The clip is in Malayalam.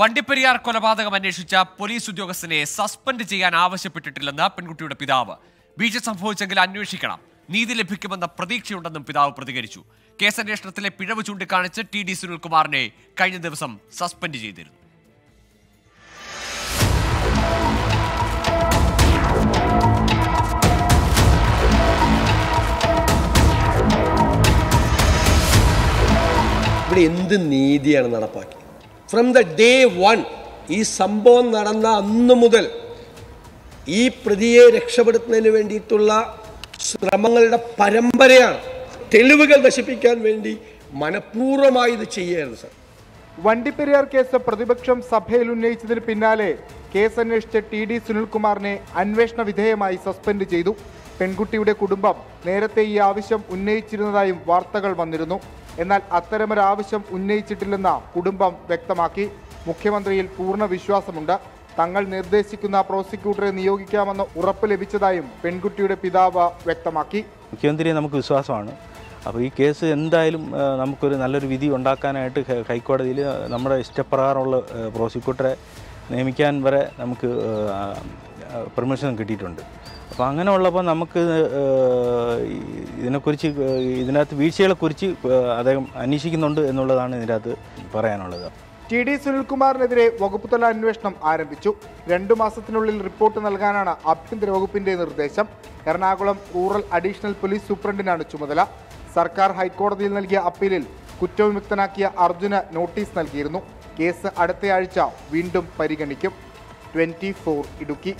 വണ്ടിപ്പെരിയാർ കൊലപാതകം അന്വേഷിച്ച പോലീസ് ഉദ്യോഗസ്ഥനെ സസ്പെൻഡ് ചെയ്യാൻ ആവശ്യപ്പെട്ടിട്ടില്ലെന്ന് പെൺകുട്ടിയുടെ പിതാവ്. വീഴ്ച സംഭവിച്ചെങ്കിൽ അന്വേഷിക്കണം. നീതി ലഭിക്കുമെന്ന പ്രതീക്ഷയുണ്ടെന്നും പിതാവ് പ്രതികരിച്ചു. കേസന്വേഷണത്തിലെ പിഴവ് ചൂണ്ടിക്കാണിച്ച് ടി ഡി സുനിൽകുമാറിനെ കഴിഞ്ഞ ദിവസം സസ്പെൻഡ് ചെയ്തിരുന്നു. ഇവിടെ എന്ത് നീതിയാണ് നടപ്പാക്കിയത്? ഫ്രം ദ ഡേ വൺ ഈ സംഭവം നടന്ന അന്നു മുതൽ ഈ പ്രതിയെ രക്ഷപ്പെടുത്തുന്നതിന് വേണ്ടിയിട്ടുള്ള ശ്രമങ്ങളുടെ പരമ്പരയാണ്. തെളിവുകൾ നശിപ്പിക്കാൻ വേണ്ടി മനഃപൂർവമായി ഇത് ചെയ്യുകയായിരുന്നു സർ. വണ്ടിപ്പെരിയാർ കേസ് പ്രതിപക്ഷം സഭയിൽ ഉന്നയിച്ചതിന് പിന്നാലെ കേസ് അന്വേഷിച്ച ടി ഡി സുനിൽകുമാറിനെ അന്വേഷണ വിധേയമായി സസ്പെൻഡ് ചെയ്തു. പെൺകുട്ടിയുടെ കുടുംബം നേരത്തെ ഈ ആവശ്യം ഉന്നയിച്ചിരുന്നതായും വാർത്തകൾ വന്നിരുന്നു. എന്നാൽ അത്തരമൊരാവശ്യം ഉന്നയിച്ചിട്ടില്ലെന്ന് കുടുംബം വ്യക്തമാക്കി. മുഖ്യമന്ത്രിയിൽ പൂർണ വിശ്വാസമുണ്ട്. തങ്ങൾ നിർദ്ദേശിക്കുന്ന പ്രോസിക്യൂട്ടറെ നിയോഗിക്കാമെന്ന് ഉറപ്പ് ലഭിച്ചതായും പെൺകുട്ടിയുടെ പിതാവ് വ്യക്തമാക്കി. മുഖ്യമന്ത്രിയെ നമുക്ക് വിശ്വാസമാണ്. അപ്പോൾ ഈ കേസ് എന്തായാലും നമുക്കൊരു നല്ലൊരു വിധി ഉണ്ടാക്കാനായിട്ട് ഹൈക്കോടതിയിൽ നമ്മുടെ ഇഷ്ടപ്രകാരമുള്ള പ്രോസിക്യൂട്ടറെ നിയമിക്കാൻ വരെ നമുക്ക് പെർമിഷൻ കിട്ടിയിട്ടുണ്ട്. അപ്പോൾ അങ്ങനെ ഉള്ളപ്പോൾ നമുക്ക് ഇതിനെക്കുറിച്ച് ഇതിനകത്ത് വീഴ്ചകളെക്കുറിച്ച് അദ്ദേഹം അന്വേഷിക്കുന്നുണ്ട് എന്നുള്ളതാണ് ഇതിനകത്ത് പറയാനുള്ളത്. ടി ഡി സുനിൽകുമാറിനെതിരെ വകുപ്പുതല അന്വേഷണം ആരംഭിച്ചു. രണ്ടു മാസത്തിനുള്ളിൽ റിപ്പോർട്ട് നൽകാനാണ് ആഭ്യന്തര വകുപ്പിന്റെ നിർദ്ദേശം. എറണാകുളം റൂറൽ അഡീഷണൽ പോലീസ് സൂപ്രണ്ടിനാണ് ചുമതല. സർക്കാർ ഹൈക്കോടതിയിൽ നൽകിയ അപ്പീലിൽ കുറ്റവിമുക്തനാക്കിയ അർജുന നോട്ടീസ് നൽകിയിരുന്നു. കേസ് അടുത്തയാഴ്ച വീണ്ടും പരിഗണിക്കും. ട്വന്റി ഇടുക്കി.